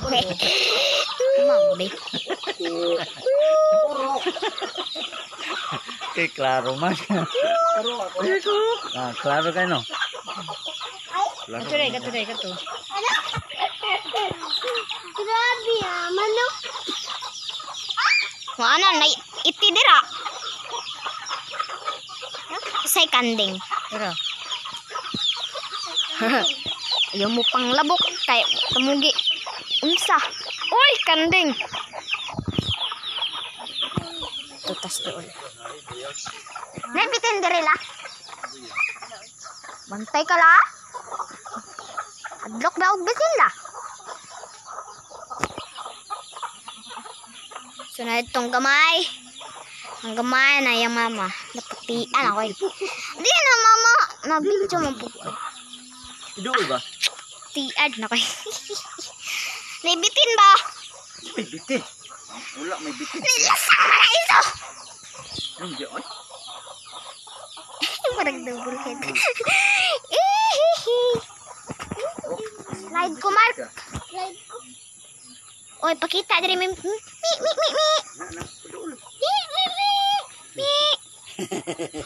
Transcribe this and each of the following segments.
Mau deh. Kay klaro man. ah, klaro kayo no. Kato deh, kato. Grabe ah, manok. Mana na. Say kanding. Dira. Ayaw mo pang labok kay tumugi. Unsa? Uy, kanding. Tutas doon. Nabitin diri la. Bantay ka la. Adlok daw bitin la. Sunod tong gamay. Ang gamay na yung mama. Naputian ako. eh. Di na mama. Nabidyo mo po. Idoy ba? Tiad na kayo. Naibitin ba? May bitin. Wala may bitin. Nilasang na ito! Yung di ay. Parang double head. Slide ko, Mark. Like, Oy, pakita diri mi mi mi mi mi. Na na. Mi mi mi. Mi.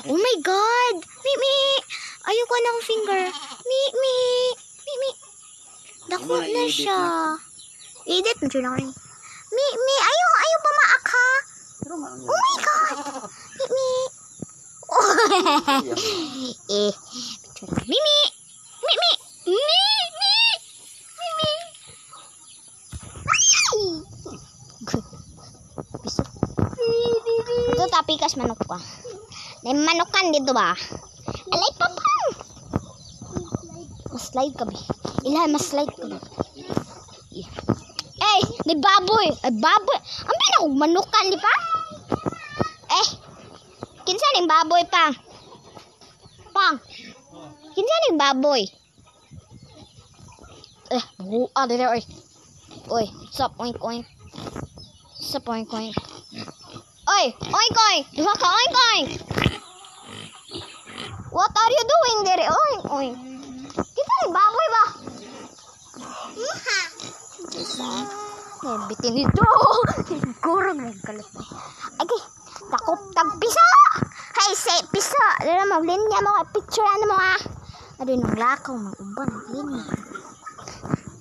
Oh my god. Mi mi. Ayoko na akong finger. Mi mi. Mi mi. Dako Ano na na siya. Edit mo siya na Mi mi. Ayaw, ayaw pa maak Oh my god. Mi mi. Eh. Mimi. Mimi. Mimi. Mimi. Bisok. Ito tapikas manok pa. May manokan dito ba? Alay pa pa. Mas slide ka ba? Ilahan, mas slide ka ba? Eh, may baboy. Ay, baboy. Ang pinakong manukan, di pa? Eh, kinsa ning baboy pang? Pang. Kinsa ning baboy? Eh, buha dito oy. Oy, sup oink oink. Sup oink oink. Oy, oink oink. Duha ka oink oink. What are you doing there? Oink oink. Kinsa ning baboy ba? muha. Eh, bitin ito. Gurog ng kalat. Agi, takop tag piso. Hay, say piso. Dito mo, linya mo. Picture ano mo ah. Ado nung lakaw, mga uban. Linya.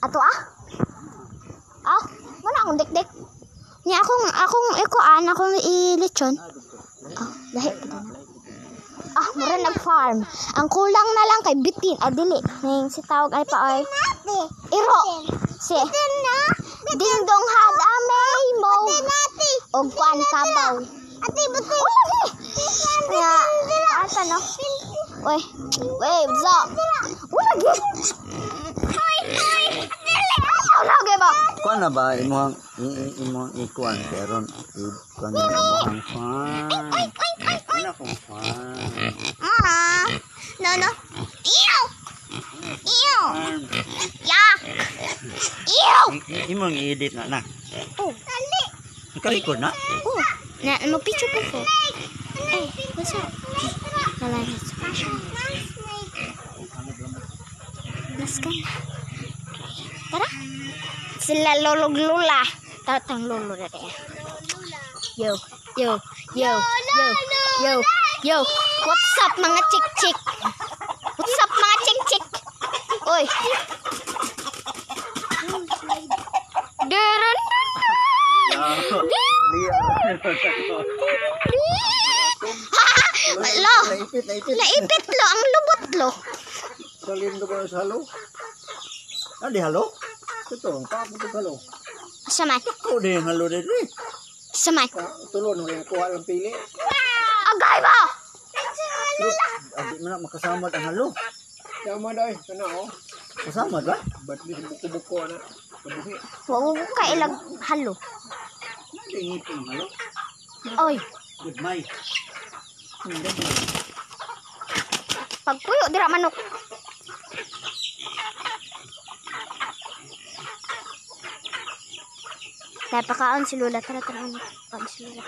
Ato ah. Ah, wala akong dikdik. Niya akong, akong ikuan, akong ilitsyon. Ah, lahi na. Ah, mura nag-farm. Ang kulang na lang kay bitin. Ah, dili. Ning si tawag ay pa ay. Iro. Si Bitin na. Ding dong had amay mo. Nati. Og kwan kabaw. Ate, buti. Uy. Nga, asa no? Uy, uy, zo. Uy, lagi. Uy, dili. Ayaw lagi ba? Kuan na ba imong i- imong ikuan pero ikuan na imong fan. Wala kong fan. Ah, no, no. Imong i-edit na na. Oh, dali. Ikaw na? Oh, na, mag-picture po ko. Eh, what's up? Wala na. Mas ka na. Tara. Sila lolog lula. Tatang lolo na rin. Yo, yo, yo, yo, yo, yo. What's up mga chik-chik? What's up mga chik-chik? Oy. Lo, Naipit, naipit. naipit lo, ang lubot lo. Salin ko ba sa halo? Ah, di halo? Ito, ang papo ito halo. Saman, Ako din yung halo din eh. saman. Ah, Tulo, nung yung kuha ng pili. Agay ba? Pero, adi mo na makasama ang halo. Sama daw eh, kana oh. Kasama ba? Ba't di buko-buko na? Kabuhi. Huwag ko kailag halo. Hindi ngipin ang halo. Oy, Good my. pagpuyo, dira manok. Kaya pakaon si Lola. Tara, tara. ano, Pakaon si Lola.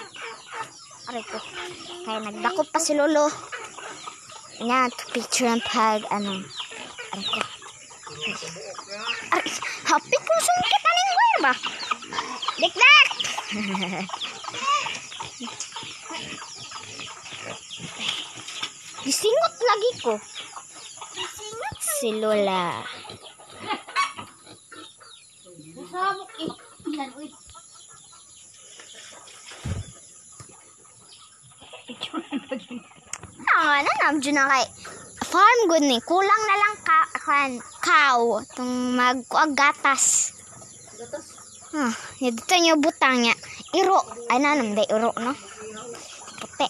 Aray ko. Kaya nagdakop pa si Lolo. Nga, to picture ang pag, ano. Aray ko. Aray, happy ko sungkit aning wire ba? Dikdak! lagi ko. Si Lola. Ah, na namdyo na kay farm good ni. Kulang na lang ka kan cow tong magkuag gatas. Ah, dito nyo butang niya. Iro. Ay na nam day iro no. Puti.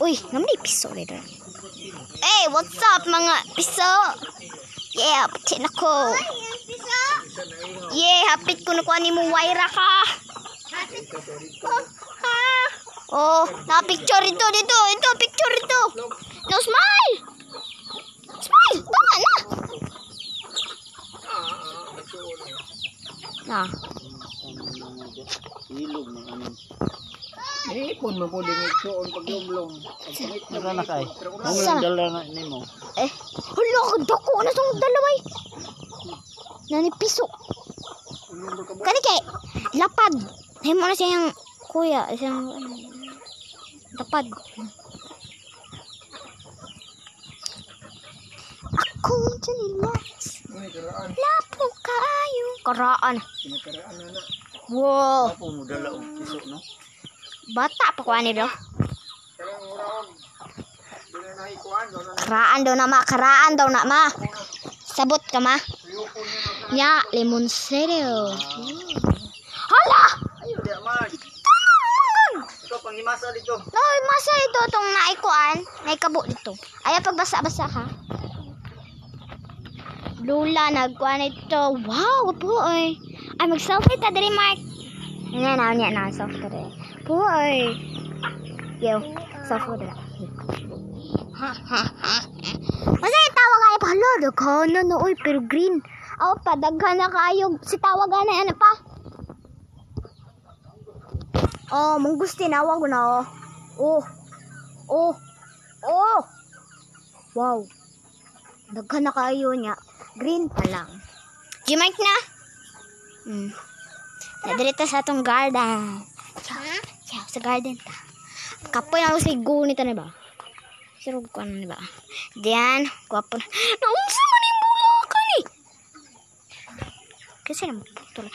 Uy, naman piso dito. Hey, what's up mga piso? Yeah, puti na ko. Yung piso. Yeah, hapit ko na kuha ni mo Waira ka. Oh, na picture ito dito. Ito picture ito. No smile. Smile. Tama na. Na. Ilog ng ano. Pun mo po din ito pag lumlong. Naka na kay. Ang Sa- lang dala na nimo. Eh, hala ka dako na tong dalaway. Nani piso. Kani kay lapad. Himo na siyang kuya, siyang ano, lapad. Ako relax. Ay, karaan. Lapo kayo. Karaan. Pinakaraan na na. Wow. Apo mo dala og piso no. Bata pa ko ani do. Karaan daw na ma, karaan daw na ma. Sabot ka ma. Nya, lemon cereal. Hala! Ayo di man. Ito panghimasa dito. No, masa ito tong naikuan. Naikabo dito. Ayaw pagbasa-basa ka. Lula, nagkuan ito. Wow, po ay. Ay, mag-selfie ta diri, Mark. Yan na, yan na, selfie ta diri. Po ay. Yo, selfie diri. Masa yung tawag ay pa, hala, daghan na no, uy, pero green. Aw pa, daghan na kayo. Si tawag na, ano pa? Oh, mong gusto tinawag ko na, oh. Oh. Oh. Oh. Wow. Daghan na kayo niya. Green pa lang. G-Mike na. Hmm. Nadirita sa atong garden. Sa garden ta. Kapoy ako sa igo nito na ba? Sirog ko ano ba? Diyan, gwapo na. Naunsa man yung bulakan eh. Kasi naman putol.